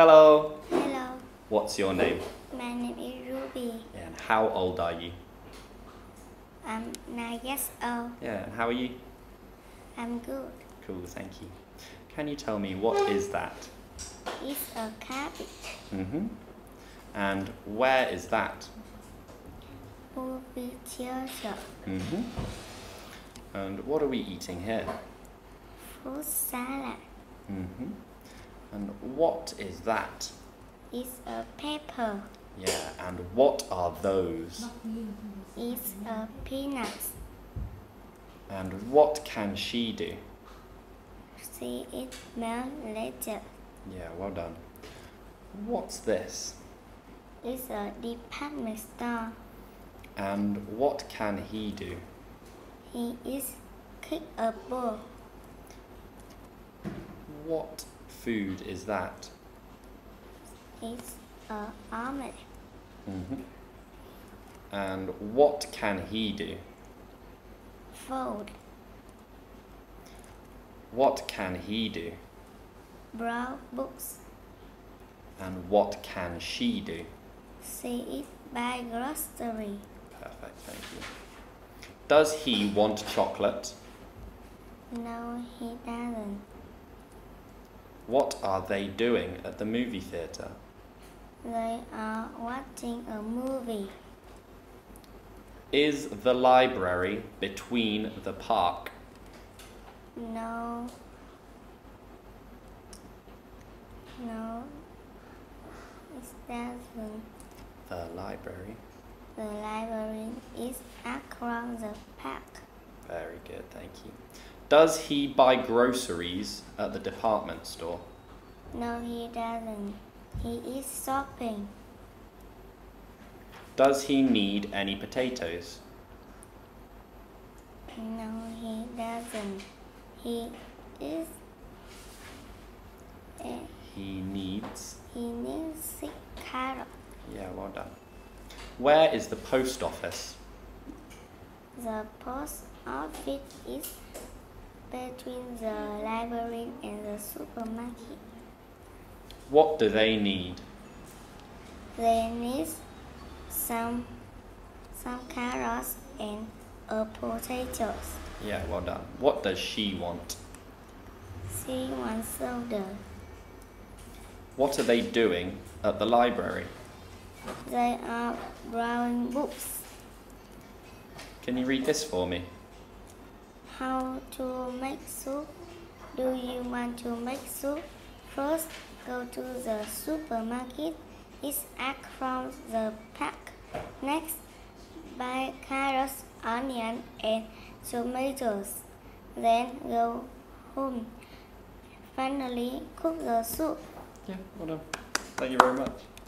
Hello. Hello, What's your name? my name is Ruby. And how old are you? I'm nine years old. Yeah, and how are you? I'm good. Cool, thank you. Can you tell me what is that? It's a cabbage. Mm-hmm. And where is that? Movie theater. Mm-hmm. And what are we eating here? Fruit salad. Mm-hmm. And what is that? It's a pepper. Yeah, and what are those? It's a peanuts. And what can she do? See it melt later. Yeah, well done. What's this? It's a department store. And what can he do? He is kick a ball. What food is that? It's a omelet. Mm-hmm. And what can he do? Fold. What can he do? Brown books. And what can she do? See it by grocery. Perfect, thank you. Does he want chocolate? No, he doesn't. What are they doing at the movie theatre? They are watching a movie. Is the library between the park? No. No. It doesn't. The library. The library is across the park. Very good, thank you. Does he buy groceries at the department store? No, he doesn't. He is shopping. Does he need any potatoes? No, he doesn't. He is. eh, He needs. he needs six carrots. Yeah, well done. Where is the post office? The post office is between the library and the supermarket. What do they need? They need some some carrots and a potatoes. Yeah, well done. What does she want? See one soda. What are they doing at the library? They are browsing books. Can you read this for me? How to make soup? Do you want to make soup? First, go to the supermarket. It's from the pack. Next, buy carrots, onion, and tomatoes. Then go home. Finally, cook the soup. Yeah, well done. Thank you very much.